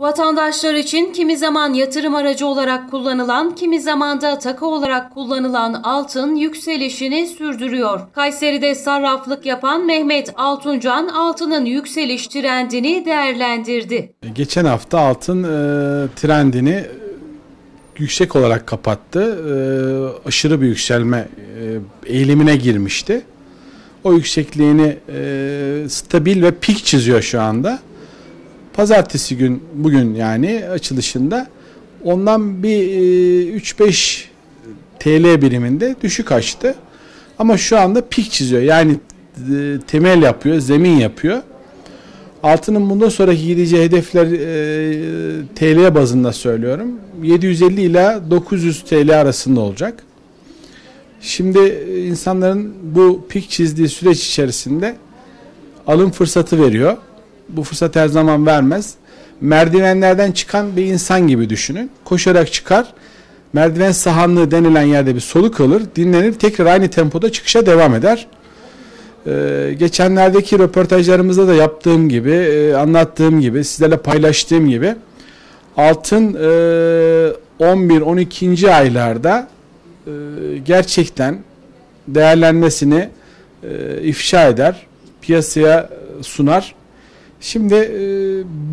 Vatandaşlar için kimi zaman yatırım aracı olarak kullanılan, kimi zaman da takı olarak kullanılan altın yükselişini sürdürüyor. Kayseri'de sarraflık yapan Mehmet Altuncan altının yükseliş trendini değerlendirdi. Geçen hafta altın e, trendini yüksek olarak kapattı. E, aşırı bir yükselme e, eğilimine girmişti. O yüksekliğini e, stabil ve pik çiziyor şu anda. Pazartesi gün bugün yani açılışında ondan bir e, 3-5 TL biriminde düşük açtı. Ama şu anda pik çiziyor. Yani e, temel yapıyor, zemin yapıyor. Altının bundan sonraki gideceği hedefler e, TL bazında söylüyorum. 750 ila 900 TL arasında olacak. Şimdi e, insanların bu pik çizdiği süreç içerisinde alım fırsatı veriyor. Bu fırsat her zaman vermez. Merdivenlerden çıkan bir insan gibi düşünün. Koşarak çıkar. Merdiven sahanlığı denilen yerde bir soluk alır, dinlenir, tekrar aynı tempoda çıkışa devam eder. Ee, geçenlerdeki röportajlarımızda da yaptığım gibi, e, anlattığım gibi, sizlerle paylaştığım gibi altın e, 11-12. aylarda e, gerçekten değerlenmesini e, ifşa eder, piyasaya sunar. Şimdi e,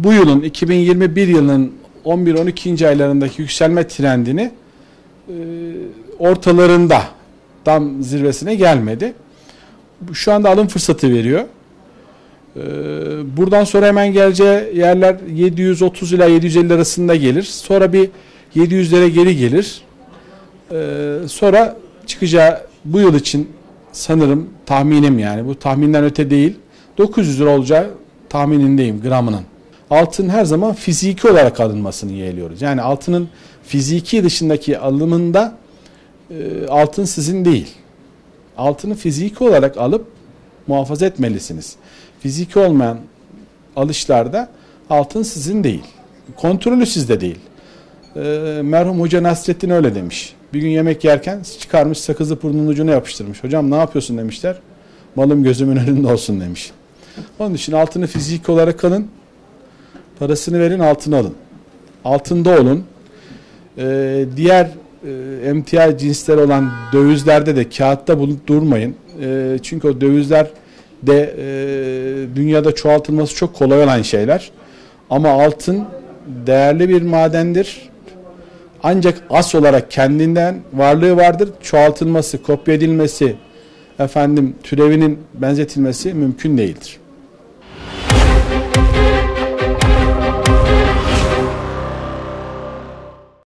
bu yılın 2021 yılının 11-12. aylarındaki yükselme trendini e, ortalarında tam zirvesine gelmedi. Şu anda alım fırsatı veriyor. E, buradan sonra hemen geleceği yerler 730 ila 750 arasında gelir. Sonra bir 700'lere geri gelir. Sonra çıkacağı bu yıl için sanırım tahminim yani bu tahminden öte değil 900 lira olacağı tahminindeyim gramının. Altın her zaman fiziki olarak alınmasını yeğliyoruz. Yani altının fiziki dışındaki alımında e, altın sizin değil. Altını fiziki olarak alıp muhafaza etmelisiniz. Fiziki olmayan alışlarda altın sizin değil. Kontrolü sizde değil. E, merhum Hoca Nasrettin öyle demiş. Bir gün yemek yerken çıkarmış sakızı burnunun ucuna yapıştırmış. Hocam ne yapıyorsun demişler. Malım gözümün önünde olsun demiş. Onun için altını fizik olarak alın. Parasını verin altını alın. Altında olun. Ee, diğer e, emtia cinsler olan dövizlerde de kağıtta bulup durmayın. E, çünkü o dövizler de e, dünyada çoğaltılması çok kolay olan şeyler. Ama altın değerli bir madendir. Ancak as olarak kendinden varlığı vardır. Çoğaltılması, kopya edilmesi, efendim türevinin benzetilmesi mümkün değildir.